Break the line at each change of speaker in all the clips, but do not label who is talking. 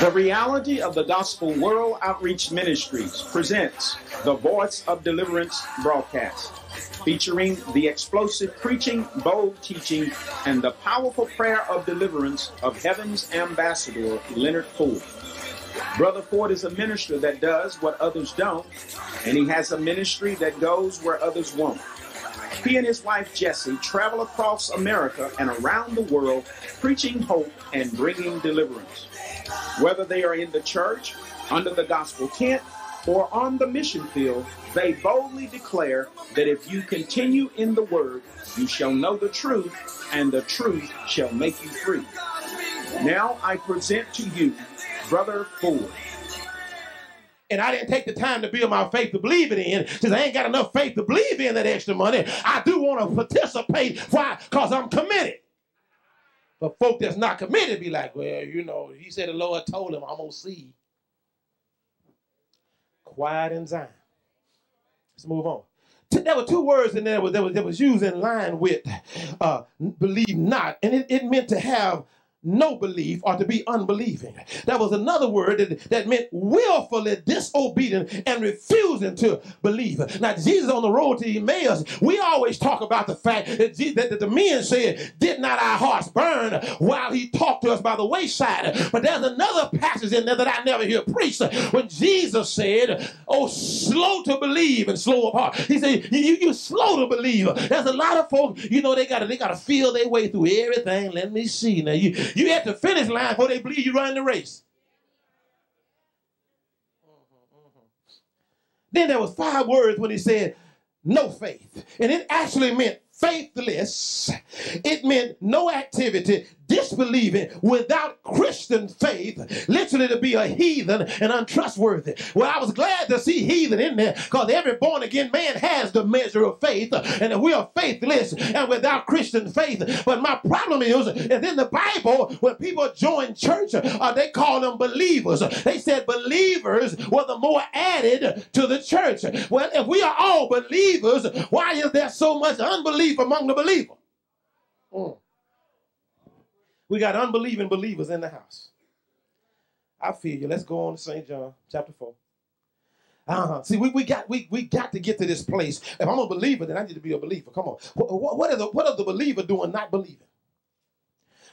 The reality of the Gospel World Outreach Ministries presents the Voice of Deliverance broadcast, featuring the explosive preaching, bold teaching, and the powerful prayer of deliverance of Heaven's Ambassador, Leonard Ford. Brother Ford is a minister that does what others don't, and he has a ministry that goes where others won't. He and his wife Jessie travel across America and around the world preaching hope and bringing deliverance. Whether they are in the church, under the gospel tent, or on the mission field, they boldly declare that if you continue in the word, you shall know the truth, and the truth shall make you free. Now I present to you Brother Ford.
and I didn't take the time to build my faith to believe it in, since I ain't got enough faith to believe in that extra money, I do want to participate. Why? Because I'm committed. But folk that's not committed be like, well, you know, he said the Lord told him, I'm going to see. Quiet in Zion. Let's move on. There were two words in there that was, that was, used in line with uh, believe not, and it, it meant to have no belief or to be unbelieving. That was another word that, that meant willfully disobedient and refusing to believe. Now, Jesus on the road to Emmaus, we always talk about the fact that, Je- that, the men said, Did not our hearts burn while he talked to us by the wayside? But there's another passage in there that I never hear preached when Jesus said, Oh, slow to believe and slow of heart. He said, You, you, slow to believe. There's a lot of folks, you know, they gotta they gotta feel their way through everything. Let me see. Now you you at the finish line before they believe you running the race. Then there was five words when he said no faith. And it actually meant faithless. It meant no activity, disbelieving without Christian faith, literally to be a heathen and untrustworthy. Well, I was glad to see heathen in there because every born again man has the measure of faith, and we are faithless and without Christian faith. But my problem is, and in the Bible, when people join church, uh, they call them believers. They said believers were the more added to the church. Well, if we are all believers, why is there so much unbelief among the believer? Mm. We got unbelieving believers in the house. I feel you. Let's go on to St. John chapter 4. Uh-huh. See, we, we got we, we got to get to this place. If I'm a believer, then I need to be a believer. Come on. What, what, are the, what are the believer doing not believing?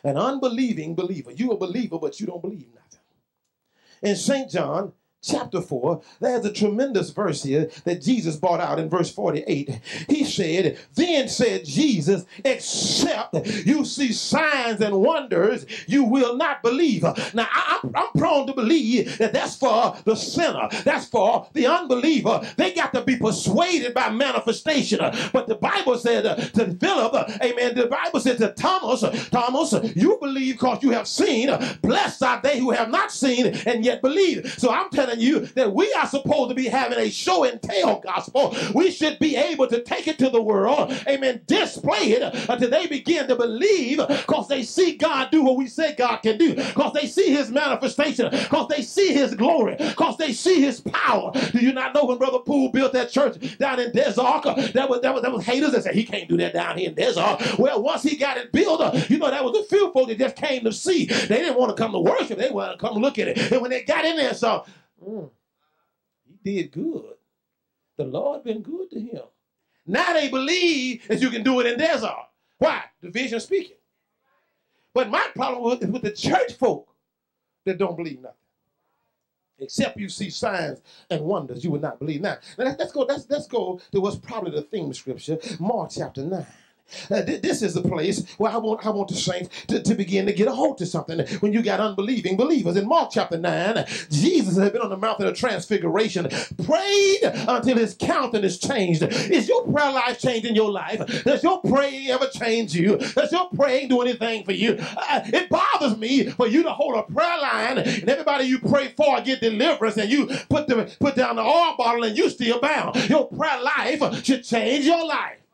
An unbelieving believer. You a believer, but you don't believe nothing. In St. John chapter 4, there's a tremendous verse here that Jesus brought out in verse 48. He said, Then said Jesus, except you see signs and wonders, you will not believe. Now, I, I'm, I'm prone to believe that that's for the sinner, that's for the unbeliever. They got to be persuaded by manifestation. But the Bible said uh, to Philip, amen, the Bible said to Thomas, Thomas, you believe because you have seen. Blessed are they who have not seen and yet believe. So I'm telling you that we are supposed to be having a show and tell gospel. We should be able to take it to the world, amen, display it until they begin to believe because they see God do what we say God can do, because they see his manifestation, because they see his glory, because they see his power. Do you not know when Brother Poole built that church down in Des Arc? That was, that was, that was haters that said he can't do that down here in Des Arc. Well, once he got it built, you know, that was a few folks that just came to see. They didn't want to come to worship, they wanted to come look at it. And when they got in there, so Mm. He did good. The Lord been good to him. Now they believe that you can do it in Des Arc. Why? Division speaking. But my problem is with the church folk that don't believe nothing. Except you see signs and wonders, you would not believe. Now, now let's, let's go. Let's, let's go to what's probably the theme scripture, Mark chapter nine. Uh, th- this is the place where I want I want the saints to, to begin to get a hold to something. When you got unbelieving believers in Mark chapter nine, Jesus had been on the mountain of the transfiguration, prayed until his countenance changed. Is your prayer life changing your life? Does your praying ever change you? Does your praying do anything for you? Uh, it bothers me for you to hold a prayer line and everybody you pray for get deliverance and you put the put down the oil bottle and you still bound. Your prayer life should change your life.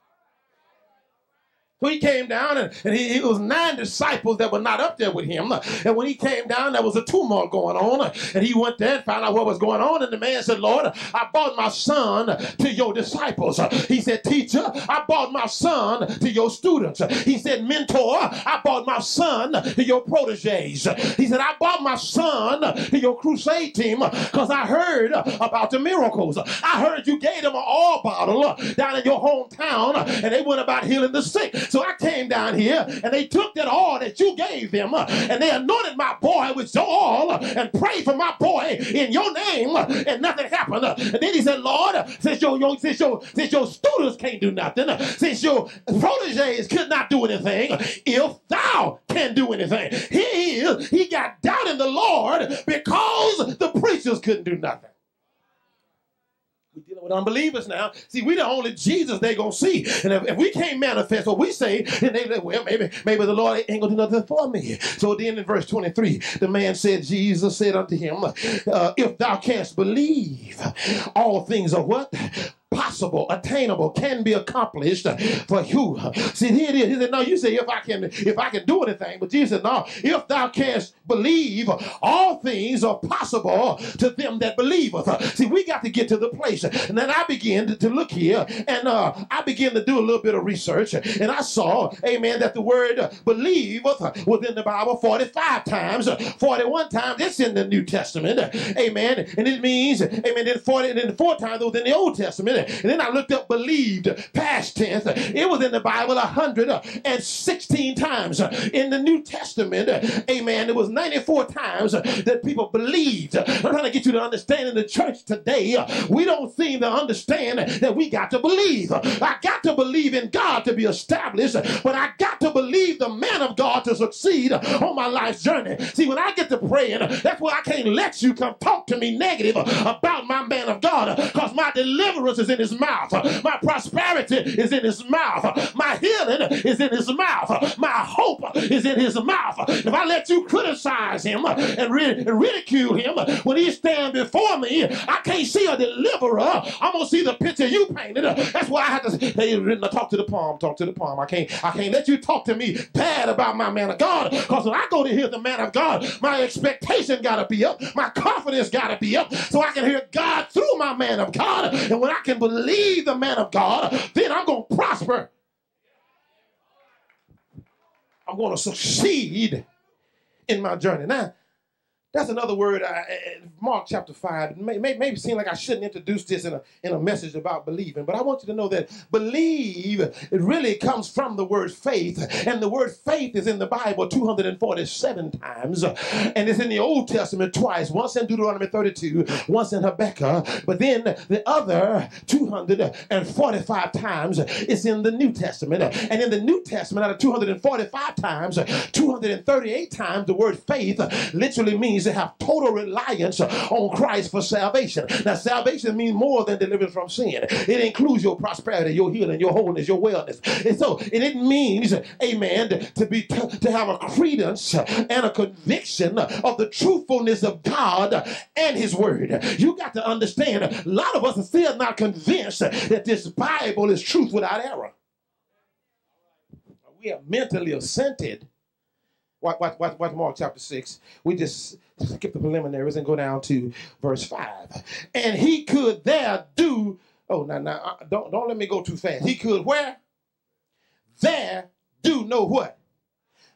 So he came down, and, and he, it was nine disciples that were not up there with him. And when he came down, there was a tumult going on. And he went there and found out what was going on. And the man said, Lord, I brought my son to your disciples. He said, Teacher, I brought my son to your students. He said, Mentor, I brought my son to your proteges. He said, I brought my son to your crusade team because I heard about the miracles. I heard you gave them an oil bottle down in your hometown and they went about healing the sick. So I came down here and they took that oil that you gave them uh, and they anointed my boy with your oil uh, and prayed for my boy in your name uh, and nothing happened. Uh. And then he said, Lord, since your, your, since your, since your students can't do nothing, since your proteges could not do anything, if thou can do anything. He he got doubt in the Lord because the preachers couldn't do nothing. We're dealing with unbelievers now. See, we the only Jesus they gonna see. And if, if we can't manifest what we say, then they well, maybe, maybe the Lord ain't gonna do nothing for me. So then in verse 23, the man said, Jesus said unto him, uh, if thou canst believe, all things are what? Possible, attainable, can be accomplished for you. See, here it is. He said, No, you say if I can, if I can do anything, but Jesus said, No, if thou canst believe, all things are possible to them that believeth. See, we got to get to the place. And then I began to, look here and uh, I began to do a little bit of research and I saw, amen, that the word believeth was in the Bible 45 times, 41 times it's in the New Testament. Amen. And it means, amen, then 40 and then four times it was in the Old Testament. And then I looked up believed, past tense. It was in the Bible 116 times. In the New Testament, amen, it was 94 times that people believed. I'm trying to get you to understand in the church today, we don't seem to understand that we got to believe. I got to believe in God to be established, but I got to believe the man of God to succeed on my life's journey. See, when I get to praying, that's why I can't let you come talk to me negative about my man of God because my deliverance is in his mouth. My prosperity is in his mouth. My healing is in his mouth. My hope is in his mouth. If I let you criticize him and, ridicule him when he stand before me, I can't see a deliverer. I'm gonna see the picture you painted. That's why I have to hey, talk to the palm, talk to the palm. I can't, I can't let you talk to me bad about my man of God. Because when I go to hear the man of God, my expectation gotta be up, my confidence gotta be up, so I can hear God through my man of God. And when I can believe the man of God, then I'm going to prosper. I'm going to succeed in my journey. Now, that's another word, Mark chapter 5. It may, may, maybe seem like I shouldn't introduce this in a, in a message about believing, but I want you to know that believe, it really comes from the word faith. And the word faith is in the Bible 247 times. And it's in the Old Testament twice, once in Deuteronomy 32, once in Habakkuk. But then the other 245 times is in the New Testament. And in the New Testament, out of 245 times, 238 times the word faith literally means means to have total reliance on Christ for salvation. Now, salvation means more than deliverance from sin. It includes your prosperity, your healing, your wholeness, your wellness. And so, and it means, amen, to be to have a credence and a conviction of the truthfulness of God and His Word. You got to understand, a lot of us are still not convinced that this Bible is truth without error. We are mentally assented Watch, watch, watch Mark chapter 6. We just skip the preliminaries and go down to verse 5. And he could there do, oh, now, now, uh, don't, don't let me go too fast. He could where? There do know what?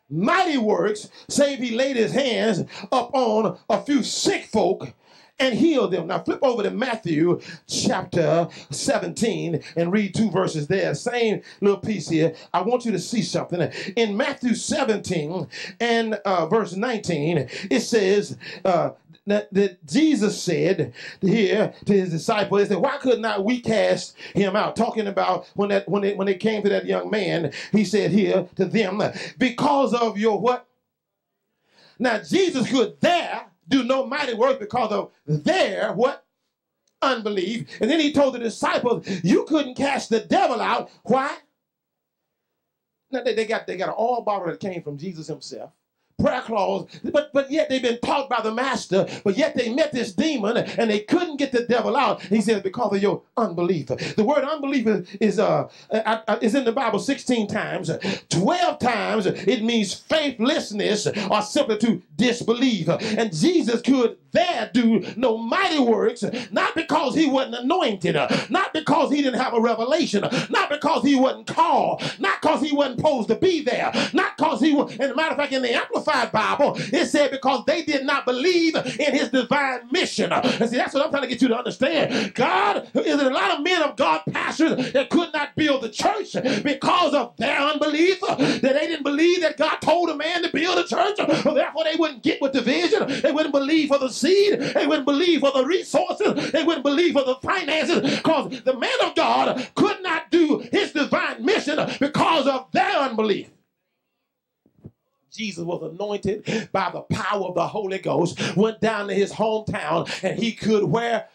Mighty works, save he laid his hands upon a few sick folk and heal them. Now flip over to Matthew chapter 17 and read two verses there. Same little piece here. I want you to see something. In Matthew 17 and uh, verse 19, it says, uh, that, that, Jesus said here to his disciples, he said, Why could not we cast him out? Talking about when that when it when it came to that young man, he said here to them, because of your what? Now Jesus could there do no mighty work because of their what? Unbelief. And then he told the disciples, you couldn't cast the devil out. Why? Now they, they got they got an oil bottle that came from Jesus himself. Prayer clause, but, but yet they've been taught by the master, but yet they met this demon and they couldn't get the devil out. He says, because of your unbelief. The word unbelief is, uh, uh, is in the Bible 16 times. 12 times it means faithlessness or simply to disbelieve. And Jesus could there do no mighty works, not because he wasn't anointed, not because he didn't have a revelation, not because he wasn't called, not because he wasn't supposed to be there, not because he was, and a matter of fact, in the Amplified Bible, it said because they did not believe in his divine mission. And see, that's what I'm trying to get you to understand. God, is a lot of men of God, pastors, that could not build the church because of their unbelief, that they didn't believe that God told a man to build a church, therefore they wouldn't get with the vision, they wouldn't believe for the seed, they wouldn't believe for the resources, they wouldn't believe for the finances, because the man of God could not do his divine mission because of their unbelief. Jesus was anointed by the power of the Holy Ghost, went down to his hometown, and he could where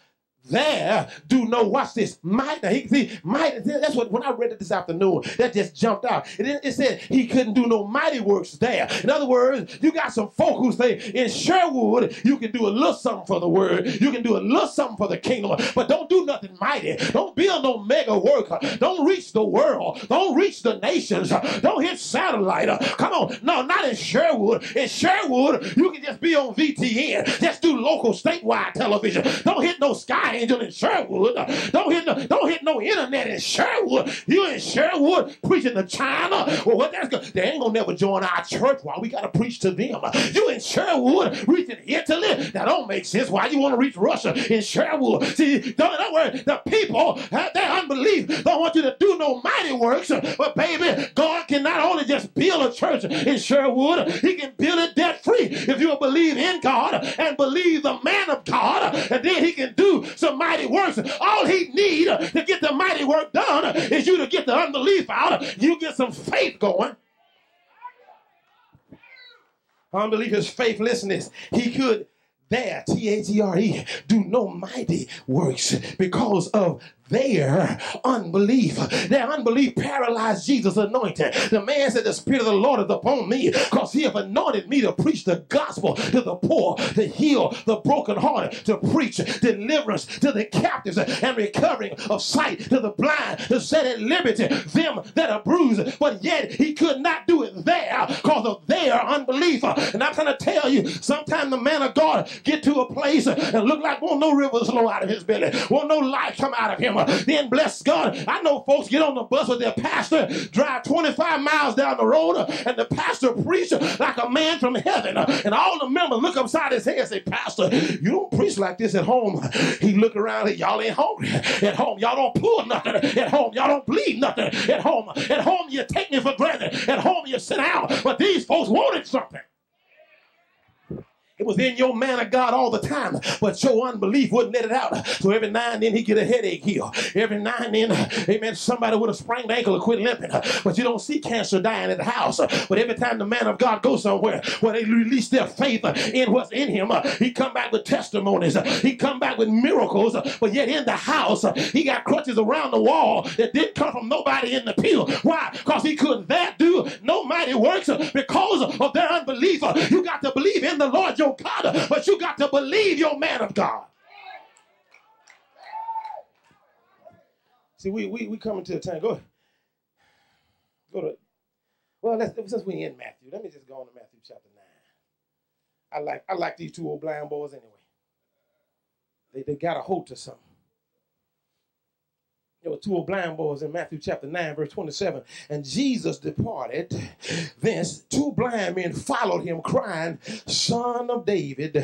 there do no watch this. Might he see might that's what when I read it this afternoon that just jumped out. It, it said he couldn't do no mighty works there. In other words you got some folk who say in Sherwood you can do a little something for the word. You can do a little something for the kingdom. But don't do nothing mighty. Don't build no mega work. Don't reach the world. Don't reach the nations. Don't hit satellite. Come on. No not in Sherwood. In Sherwood you can just be on VTN just do local statewide television. Don't hit no sky angel in Sherwood. Don't hit no, don't hit no internet in Sherwood. You in Sherwood preaching to China. Well, what that's good. They ain't gonna never join our church. Why we gotta preach to them? You in Sherwood reaching Italy. That don't make sense. Why you want to reach Russia in Sherwood? See, don't, don't worry. The people uh, have their unbelief. Don't want you to do no mighty works. But baby, God can not only just build a church in Sherwood, He can build it debt free. If you believe in God and believe the man of God, and then He can do some mighty works. All he need to get the mighty work done is you to get the unbelief out. You get some faith going. Unbelief is faithlessness. He could there, T H E R E, do no mighty works because of their unbelief. Their unbelief paralyzed Jesus' anointing. The man said, The Spirit of the Lord is upon me because he have anointed me to preach the gospel to the poor, to heal the brokenhearted, to preach deliverance to the captives and recovering of sight to the blind, to set at liberty them that are bruised. But yet he could not do it there because of their unbelief. And I'm trying to tell you, sometimes the man of God get to a place and look like won't no rivers flow out of his belly, won't no life come out of him. Then bless God. I know folks get on the bus with their pastor, drive 25 miles down the road, and the pastor preach like a man from heaven. And all the members look upside his head and say, Pastor, you don't preach like this at home. He look around, and y'all ain't hungry. At home, y'all don't pull nothing. At home, y'all don't bleed nothing. At home, at home, you take me for granted. At home, you sit down. But these folks wanted something. It was in your man of God all the time, but your unbelief wouldn't let it out. So every now and then he'd get a headache here. Every now and then, amen, somebody with a sprained ankle will quit limping. But you don't see cancer dying at the house. But every time the man of God goes somewhere where they release their faith in what's in him, he come back with testimonies. He come back with miracles. But yet in the house, he got crutches around the wall that didn't come from nobody in the pew. Why? Because he couldn't that do no mighty works because of their unbelief. You got to believe in the Lord your God, but you got to believe your man of God. See, we we we coming to a time. Go, ahead. go to. Well, let's since we in Matthew, let me just go on to Matthew chapter nine. I like I like these two old blind boys anyway. They they got a hold to something. There were two old blind boys in Matthew chapter 9, verse 27. And Jesus departed. Thence two blind men followed him, crying, Son of David,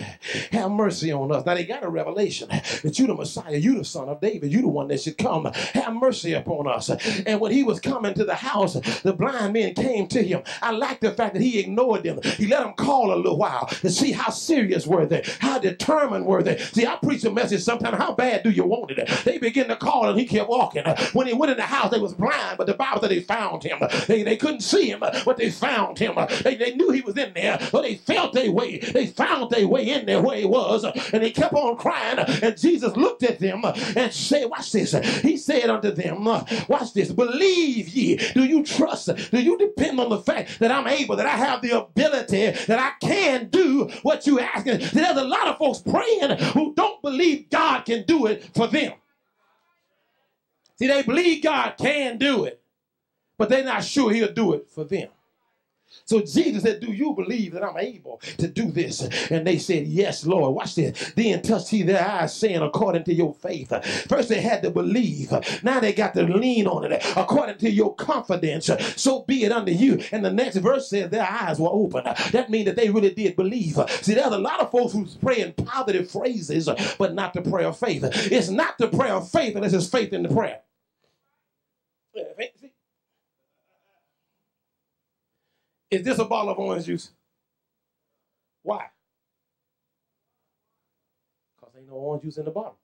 have mercy on us. Now they got a revelation that you the Messiah, you the son of David, you the one that should come. Have mercy upon us. And when he was coming to the house, the blind men came to him. I like the fact that he ignored them. He let them call a little while to see how serious were they, how determined were they. See, I preach a message sometimes, how bad do you want it? They begin to call and he kept walking walking. When he went in the house, they was blind, but the Bible said they found him. They, they couldn't see him, but they found him. They, they knew he was in there, but they felt their way. They found their way in there where he was, and they kept on crying. And Jesus looked at them and said, Watch this. He said unto them, Watch this. Believe ye. Do you trust? Do you depend on the fact that I'm able, that I have the ability, that I can do what you asking? There's a lot of folks praying who don't believe God can do it for them. See, they believe God can do it, but they're not sure He'll do it for them. So Jesus said, Do you believe that I'm able to do this? And they said, Yes, Lord. Watch this. Then touched he their eyes, saying, According to your faith. First they had to believe. Now they got to lean on it. According to your confidence, so be it unto you. And the next verse says their eyes were open. That means that they really did believe. See, there's a lot of folks who's praying positive phrases, but not the prayer of faith. It's not the prayer of faith unless it's faith in the prayer. See, Is this a bottle of orange juice? Why? Because ain't no orange juice in the bottle.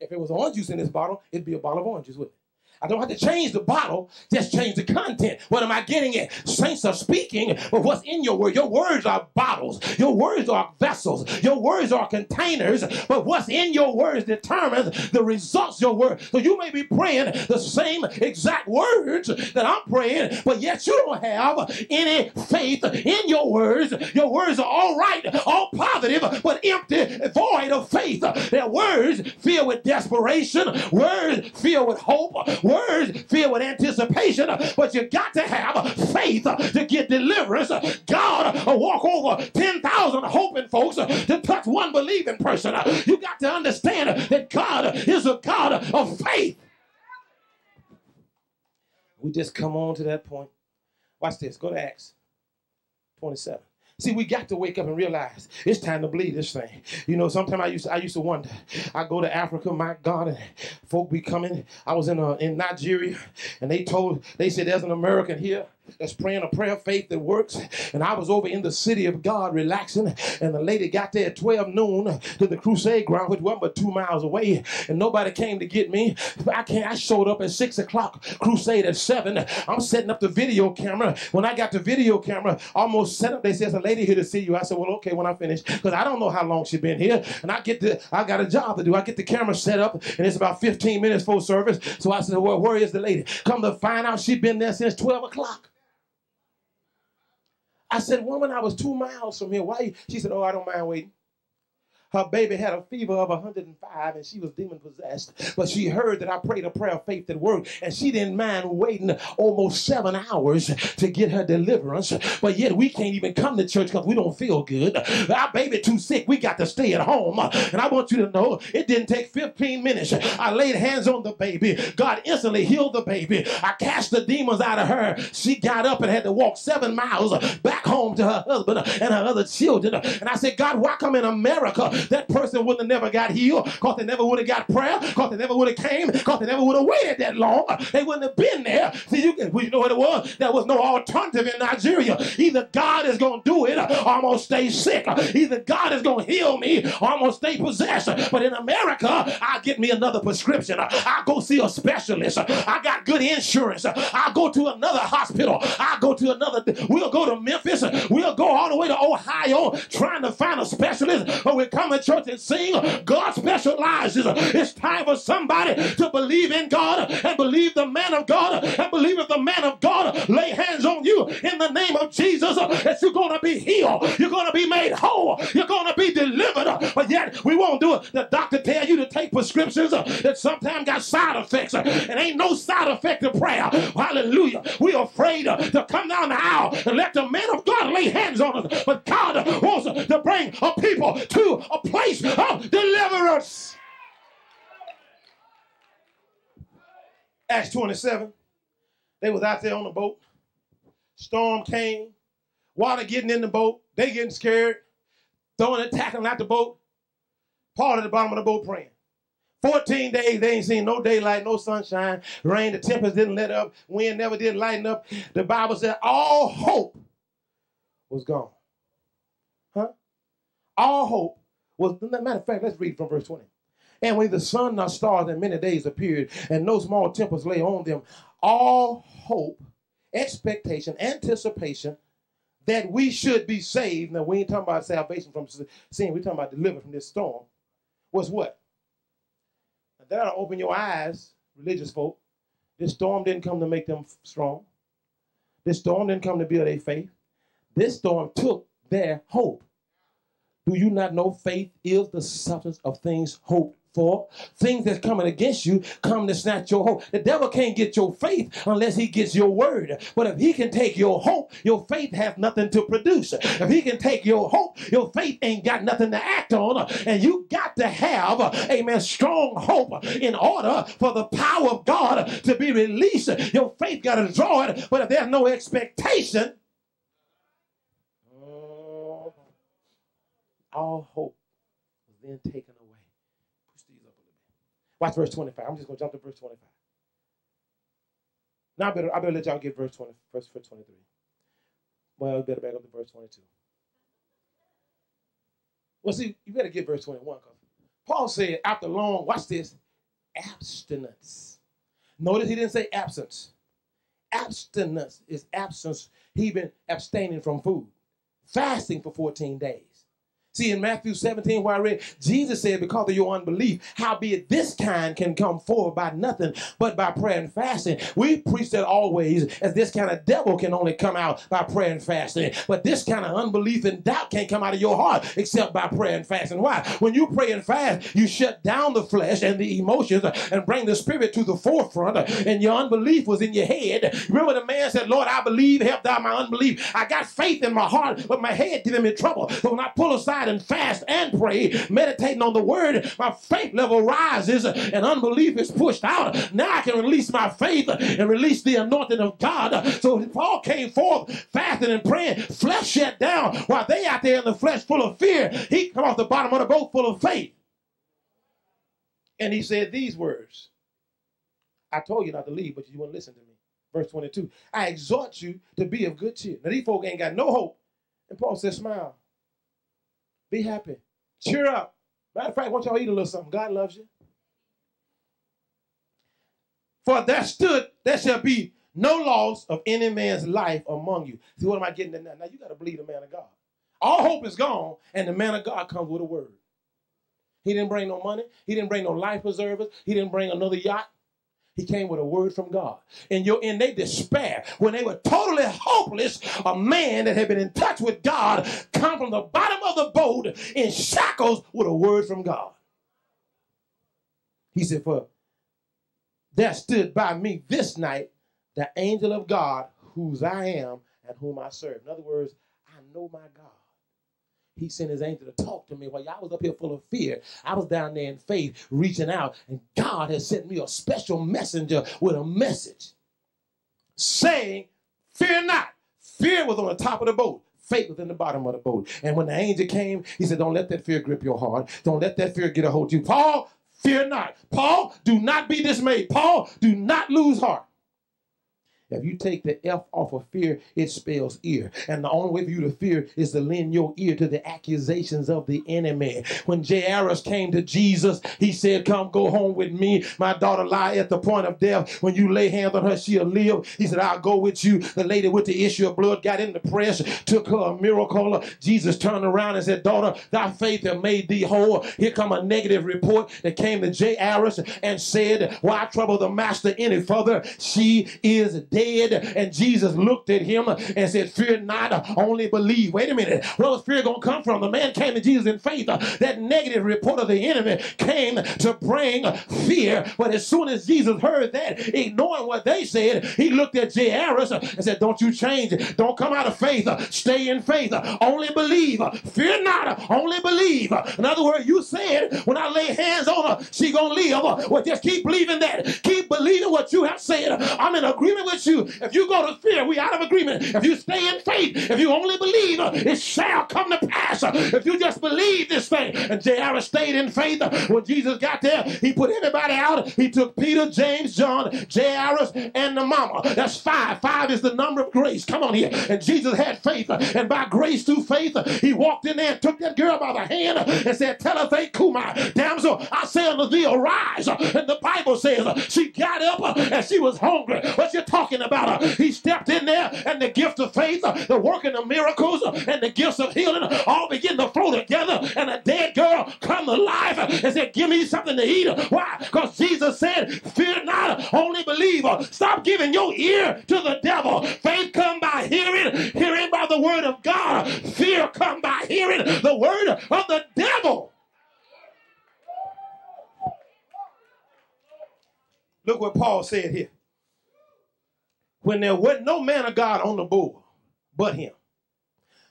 If it was orange juice in this bottle, it'd be a bottle of orange juice with it. I don't have to change the bottle, just change the content. What am I getting at? Saints are speaking, but what's in your word? Your words are bottles. Your words are vessels. Your words are containers, but what's in your words determines the results your word. So you may be praying the same exact words that I'm praying, but yet you don't have any faith in your words. Your words are all right, all positive, but empty, void of faith. They're words filled with desperation, words filled with hope, words filled with anticipation, but you got to have faith to get deliverance. God will walk over 10,000 hoping folks to touch one believing person. You got to understand that God is a God of faith. We just come on to that point. Watch this. Go to Acts 27. See, we got to wake up and realize it's time to bleed this thing. You know, sometimes I used to, I used to wonder. I go to Africa, my God, and folk be coming. I was in a, in Nigeria, and they told they said there's an American here that's praying a prayer of faith that works. And I was over in the city of God relaxing, and the lady got there at 12 noon to the crusade ground, which wasn't but two miles away, and nobody came to get me. I can't. I showed up at six o'clock, crusade at seven. I'm setting up the video camera. When I got the video camera, almost set up. They said, "There's a lady here to see you." I said, "Well, okay." When I finish, because I don't know how long she's been here, and I get the, I got a job to do. I get the camera set up, and it's about 15 minutes for service. So I said, "Well, where is the lady?" Come to find out, she's been there since 12 o'clock. I said, woman, I was two miles from here. Why? She said, oh, I don't mind waiting. Her baby had a fever of 105 and she was demon possessed. But she heard that I prayed a prayer of faith that worked. And she didn't mind waiting almost seven hours to get her deliverance. But yet we can't even come to church because we don't feel good. Our baby too sick. We got to stay at home. And I want you to know it didn't take 15 minutes. I laid hands on the baby. God instantly healed the baby. I cast the demons out of her. She got up and had to walk seven miles back home to her husband and her other children. And I said, God, why come in America that person would have never got healed because they never would have got prayer because they never would have came because they never would have waited that long. They wouldn't have been there. See, you, can, well, you know what it was? There was no alternative in Nigeria. Either God is going to do it or I'm going to stay sick. Either God is going to heal me or I'm going to stay possessed. But in America, I'll get me another prescription. I'll go see a specialist. I got good insurance. I'll go to another hospital. I'll go to another. We'll go to Memphis. We'll go all the way to Ohio trying to find a specialist. But we're coming to church and sing. God specializes. It's time for somebody to believe in God and believe the man of God and believe if the man of God lay hands on you in the name of Jesus that you're going to be healed. You're going to be made whole. You're going to be delivered. But yet we won't do it. The doctor tell you to take prescriptions that sometimes got side effects and ain't no side effect to prayer. Hallelujah. We're afraid to come down the aisle and let the man of God lay hands on us. But God wants to bring a people to a place of deliverance. Acts 27. They was out there on the boat. Storm came. Water getting in the boat. They getting scared. Throwing and tackling out the boat. Paul at the bottom of the boat praying. 14 days, they ain't seen no daylight, no sunshine, rain, the tempest didn't let up, wind never did lighten up. The Bible said all hope was gone. Huh? All hope was, matter of fact, let's read from verse 20. And when the sun nor stars and many days appeared, and no small tempers lay on them, all hope, expectation, anticipation that we should be saved. Now, we ain't talking about salvation from sin, we're talking about delivered from this storm. Was what? That'll open your eyes, religious folk. This storm didn't come to make them strong. This storm didn't come to build their faith. This storm took their hope. Do you not know faith is the substance of things hoped for. Things that's coming against you come to snatch your hope. The devil can't get your faith unless he gets your word. But if he can take your hope, your faith has nothing to produce. If he can take your hope, your faith ain't got nothing to act on. And you got to have, amen, strong hope in order for the power of God to be released. Your faith got to draw it. But if there's no expectation, all hope was then taken away. Push these up a little bit. Watch verse 25. I'm just going to jump to verse 25. Now I better, I better let y'all get verse 20, verse 23. Well, we better back up to verse 22. Well, see, you better get verse 21 because Paul said, after long, watch this, abstinence. Notice he didn't say absence. Abstinence is absence. He been abstaining from food, fasting for 14 days. See, in Matthew 17, where I read, Jesus said, Because of your unbelief, howbeit this kind can come forward by nothing but by prayer and fasting. We preach that always, as this kind of devil can only come out by prayer and fasting. But this kind of unbelief and doubt can't come out of your heart except by prayer and fasting. Why? When you pray and fast, you shut down the flesh and the emotions and bring the spirit to the forefront, and your unbelief was in your head. Remember, the man said, Lord, I believe, help thou my unbelief. I got faith in my heart, but my head giving me trouble. So when I pull aside and fast and pray, meditating on the word, my faith level rises and unbelief is pushed out. Now I can release my faith and release the anointing of God. So Paul came forth fasting and praying, flesh shut down while they out there in the flesh full of fear. He come off the bottom of the boat full of faith. And he said these words. I told you not to leave, but you wouldn't listen to me. Verse 22. I exhort you to be of good cheer. Now these folk ain't got no hope. And Paul said, smile. Be happy. Cheer up. Matter of fact, want y'all eat a little something. God loves you. For there stood, there shall be no loss of any man's life among you. See, what am I getting at now? Now you got to believe the man of God. All hope is gone, and the man of God comes with a word. He didn't bring no money. He didn't bring no life preservers. He didn't bring another yacht. He came with a word from God. And you're in their despair, when they were totally hopeless, a man that had been in touch with God come from the bottom of the boat in shackles with a word from God. He said, For there stood by me this night the angel of God, whose I am and whom I serve. In other words, I know my God. He sent his angel to talk to me while I was up here full of fear. I was down there in faith, reaching out, and God has sent me a special messenger with a message saying, Fear not. Fear was on the top of the boat. Faith was in the bottom of the boat. And when the angel came, he said, Don't let that fear grip your heart. Don't let that fear get a hold of you. Paul, fear not. Paul, do not be dismayed. Paul, do not lose heart. If you take the F off of fear, it spells ear. And the only way for you to fear is to lend your ear to the accusations of the enemy. When Jairus came to Jesus, he said, Come go home with me. My daughter lie at the point of death. When you lay hands on her, she'll live. He said, I'll go with you. The lady with the issue of blood got in the press, took her a miracle. Jesus turned around and said, Daughter, thy faith have made thee whole. Here come a negative report that came to Jairus and said, Why trouble the master any further? She is dead dead. And Jesus looked at him and said, Fear not, only believe. Wait a minute. Where was fear going to come from? The man came to Jesus in faith. That negative report of the enemy came to bring fear. But as soon as Jesus heard that, ignoring what they said, he looked at Jairus and said, Don't you change. It. Don't come out of faith. Stay in faith. Only believe. Fear not. Only believe. In other words, you said, when I lay hands on her, she going to live. Well, just keep believing that. Keep believing what you have said. I'm in agreement with you if you go to fear, we out of agreement. If you stay in faith, if you only believe, it shall come to pass. If you just believe this thing. And Jairus stayed in faith. When Jesus got there, he put everybody out. He took Peter, James, John, Jairus, and the mama. That's five. Five is the number of grace. Come on here. And Jesus had faith. And by grace through faith, he walked in there and took that girl by the hand and said, Talitha cumi. Damsel, I say unto thee, arise. And the Bible says she got up and she was hungry. What you talking about? He stepped in there and the gift of faith, the working of miracles, and the gifts of healing all begin to flow together. And a dead girl come alive and said, Give me something to eat. Why? Because Jesus said, Fear not, only believe. Stop giving your ear to the devil. Faith come by hearing, hearing by the word of God. Fear come by hearing the word of the devil. Look what Paul said here. When there was no man of God on the board but him,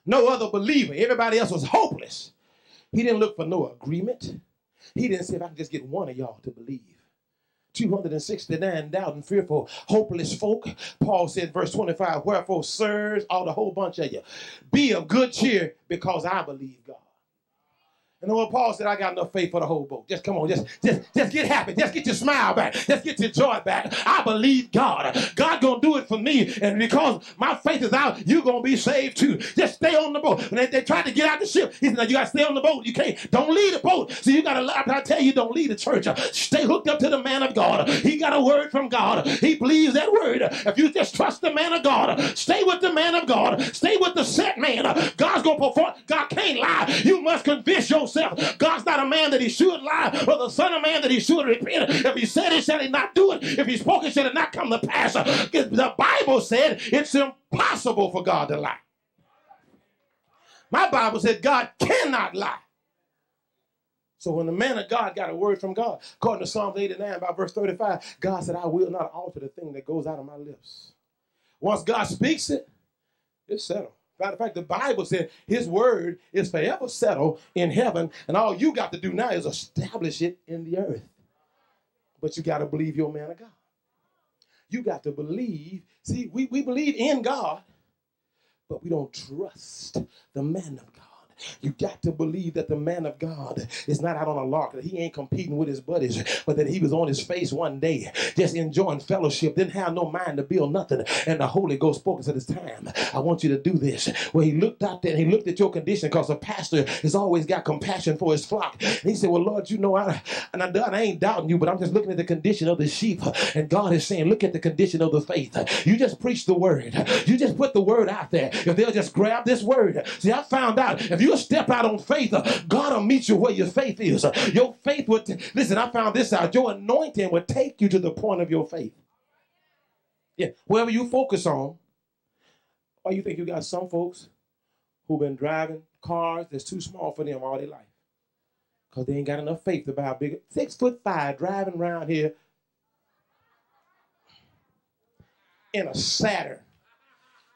no other believer, everybody else was hopeless. He didn't look for no agreement. He didn't say, if I can just get one of y'all to believe. 269 doubting, fearful, hopeless folk. Paul said, verse 25, wherefore, sirs, all the whole bunch of you, be of good cheer because I believe God. And what Paul said, I got enough faith for the whole boat. Just come on, just, just, just get happy. Just get your smile back. Just get your joy back. I believe God. God gonna do it for me. And because my faith is out, you're gonna be saved too. Just stay on the boat. When they, they tried to get out the ship, he said, you gotta stay on the boat. You can't. Don't leave the boat. So you gotta, I tell you, don't leave the church. Stay hooked up to the man of God. He got a word from God. He believes that word. If you just trust the man of God, stay with the man of God. Stay with the set man. God's gonna perform. God can't lie. You must convince yourself yourself. God's not a man that he should lie, or the son of man that he should repent. If he said it, shall he not do it? If he spoke it, shall it not come to pass? The Bible said it's impossible for God to lie. My Bible said God cannot lie. So when the man of God got a word from God, according to Psalms 89 by verse 35, God said, I will not alter the thing that goes out of my lips. Once God speaks it, it's settled. Matter of fact, the Bible said his word is forever settled in heaven, and all you got to do now is establish it in the earth. But you got to believe your man of God. You got to believe. See, we, we believe in God, but we don't trust the man of God. You got to believe that the man of God is not out on a lark, that he ain't competing with his buddies, but that he was on his face one day, just enjoying fellowship, didn't have no mind to build nothing. And the Holy Ghost spoke and said, It's time. I want you to do this. Well, he looked out there and he looked at your condition because a pastor has always got compassion for his flock. And he said, Well, Lord, you know, I, and I, I ain't doubting you, but I'm just looking at the condition of the sheep. And God is saying, Look at the condition of the faith. You just preach the word, you just put the word out there. If they'll just grab this word. See, I found out if you you step out on faith, uh, God will meet you where your faith is. Your faith would, t- listen, I found this out. Your anointing would take you to the point of your faith. Yeah, wherever you focus on, why you think you got some folks who've been driving cars that's too small for them all their life? Because they ain't got enough faith to buy a bigger, six foot five driving around here in a Saturn.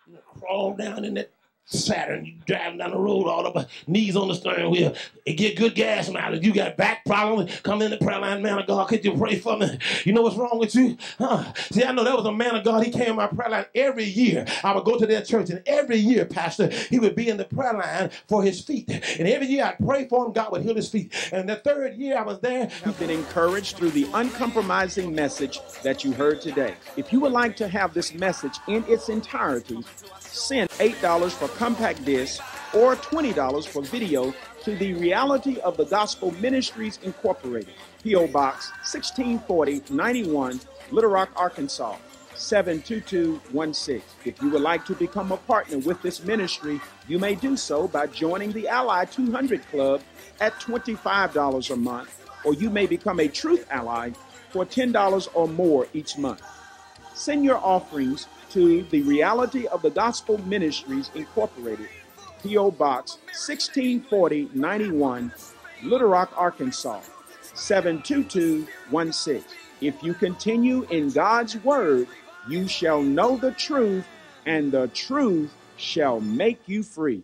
You know, crawl down in that Saturn, you driving down the road all up, knees on the steering wheel, and get good gas mileage. You got back problems, come in the prayer line, man of God, could you pray for me? You know what's wrong with you? Huh? See, I know there was a man of God, he came in my prayer line every year. I would go to that church, and every year, Pastor, he would be in the prayer line for his feet. And every year I'd pray for him, God would heal his feet. And the third year I was there.
You've been encouraged through the uncompromising message that you heard today. If you would like to have this message in its entirety, send $8 for compact disc or $20 for video to the Reality of the Gospel Ministries Incorporated, P.O. Box 164091, Little Rock, Arkansas 72216. If you would like to become a partner with this ministry, you may do so by joining the Ally 200 Club at $25 a month, or you may become a Truth Ally for $10 or more each month. Send your offerings to the Reality of the Gospel Ministries Incorporated, P.O. Box 164091, Little Rock, Arkansas 72216. If you continue in God's Word, you shall know the truth, and the truth shall make you free.